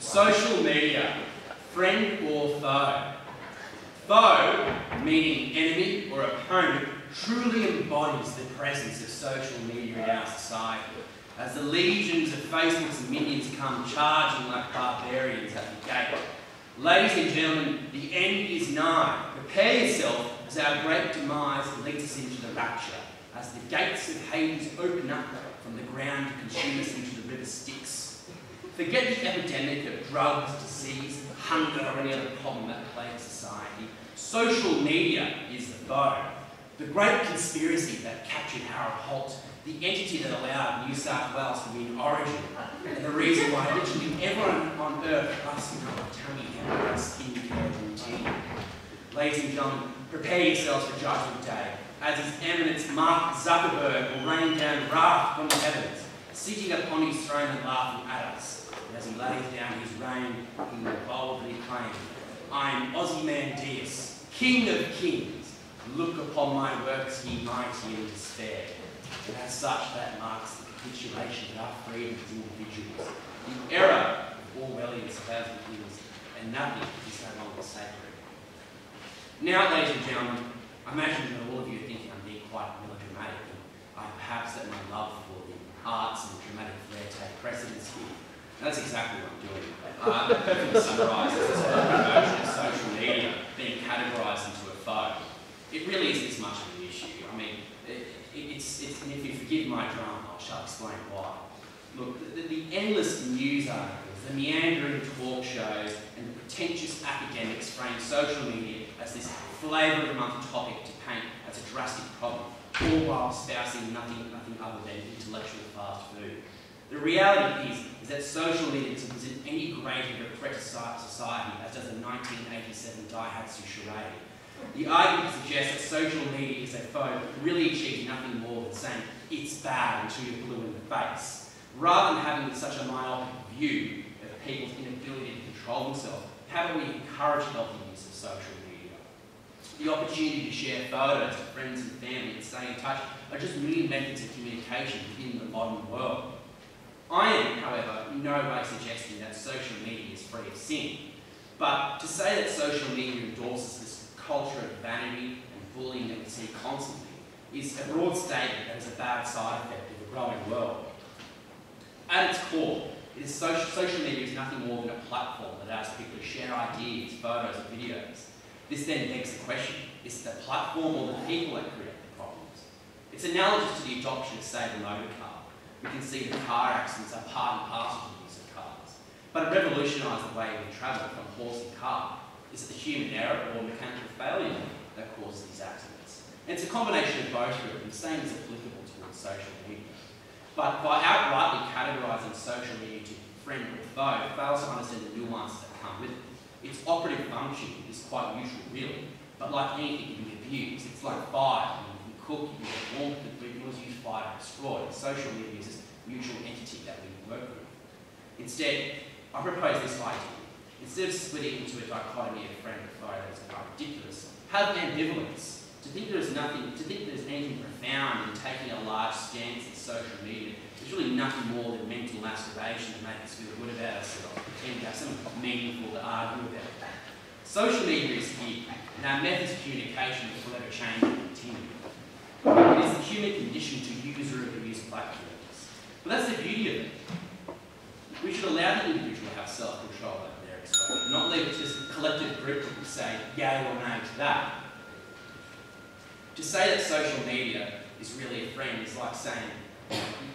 Social media, friend or foe? Foe, meaning enemy or opponent, truly embodies the presence of social media in our society. As the legions of Facebook's minions come charging like barbarians at the gate. Ladies and gentlemen, the end is nigh. Prepare yourself as our great demise leads us into the rapture, as the gates of Hades open up from the ground to consume us into the river Styx. Forget the epidemic of drugs, disease, hunger, or any other problem that plagues society. Social media is the foe. The great conspiracy that captured Harold Holt, the entity that allowed New South Wales to be in origin, and the reason why literally everyone on earth must know tummy hair, skincare routine. Ladies and gentlemen, prepare yourselves for Judgment Day, as His Eminence Mark Zuckerberg will rain down wrath from the heavens, sitting upon his throne and laughing at us. And as he lays down his reign, he will boldly claim, I am Ozymandias, King of Kings. Look upon my works, ye mighty in despair. And as such, that marks the capitulation of our freedom as individuals. The error of Orwellian's thousand years, and nothing is no longer sacred. Now, ladies and gentlemen, I imagine that all of you are thinking I'm being quite melodramatic, and I perhaps that my love for arts and dramatic flair take precedence here. That's exactly what I'm doing. Uh, as this notion of social media being categorised into a foe. It really isn't as much of an issue. I mean, it, it's, it's, and if you forgive my drama, I shall explain why. Look, the, the endless news articles, the meandering talk shows, and the pretentious academics frame social media as this flavour of the month topic to paint as a drastic problem, all while espousing nothing, nothing other than intellectual fast food. The reality is, is that social media isn't any greater a threat to society as does the 1987 Daihatsu charade. The argument suggests that social media is a foe that really achieves nothing more than saying it's bad until you're blue in the face. Rather than having such a myopic view of people's inability to control themselves, how do we encourage healthy use of social media? The opportunity to share photos with friends and family and stay in touch are just mere methods of communication in the modern world. I am, however, in no way suggesting that social media is free of sin. But to say that social media endorses this culture of vanity and bullying that we see constantly is a broad statement that is a bad side effect of a growing world. At its core, it is social, social media is nothing more than a platform that allows people to share ideas, photos, and videos. This then begs the question, is it the platform or the people that create the problems? It's analogous to the adoption of, say, the motor car. We can see that car accidents are part and parcel of the use of cars. But it revolutionised the way we travel from horse and car. Is it the human error or mechanical failure that causes these accidents? And it's a combination of both, and the same is applicable towards social media. But by outrightly categorising social media to friend or foe, fails to understand the nuances that come with it. Its operative function is quite neutral, really, but like anything it can be abused. It's like fire. You can cook, you can warmth, but you can always use fire to destroy. Social media is this mutual entity that we work with. Instead, I propose this idea. Instead of splitting into a dichotomy of friend and foe that is quite ridiculous, have ambivalence. To think there is nothing, to think there's anything profound in taking a large stance in social media is really nothing more than mental masturbation to make us feel good about ourselves, pretend to have something meaningful to argue about. Social media is here, and our methods of communication will forever change and continue. It is the human condition to use or abuse platforms. But that's the beauty of it. We should allow the individual to have self-control over their exposure, not leave it to this collective group to say yay or nay to that. To say that social media is really a friend is like saying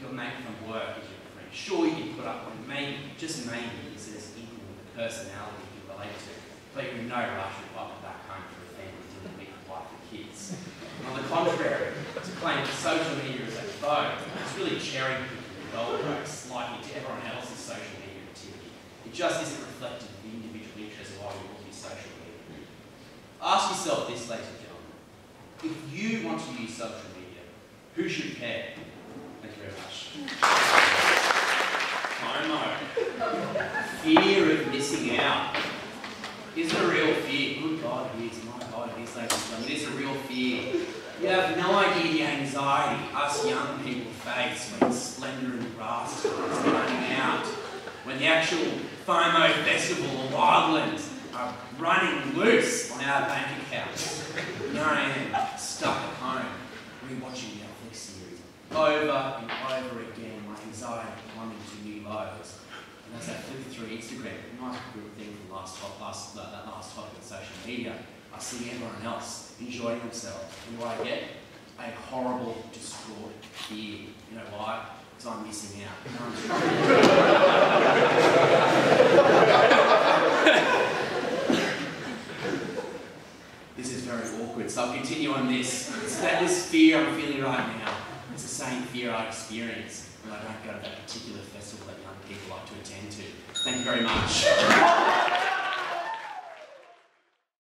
your mate from work is your friend. Sure, you can put up with maybe, just maybe, is this equal with the personality you relate to, but you're in no rush to pop back home for a family dinner, meet your wife and kids. On the contrary, to claim that social media is a foe is really cherry picking the race likely to everyone else's social media activity. It just isn't reflective of the individual interests of why use social media. Ask yourself this, ladies and gentlemen. If you want to use social media, who should care? FOMO. Fear of missing out. Is a real fear? Good God, it is. My God, it is, ladies and gentlemen. It is a real fear. You have no idea the anxiety us young people face when splendor and grass is running out. when the actual FOMO festival or Wildlands are running loose on our bank accounts. I am, stuck at home, rewatching over and over again, my anxiety plumbing to new lows. And as I flip through Instagram, a nice good thing from last top, last, that last topic of social media, I see everyone else enjoying themselves. And what I get? A horrible, distraught fear. You know why? Because I'm missing out. this is very awkward, so I'll continue on this. It's that this fear I'm feeling right now. It's the same fear I experience when I don't go to that particular festival that young people like to attend to. Thank you very much.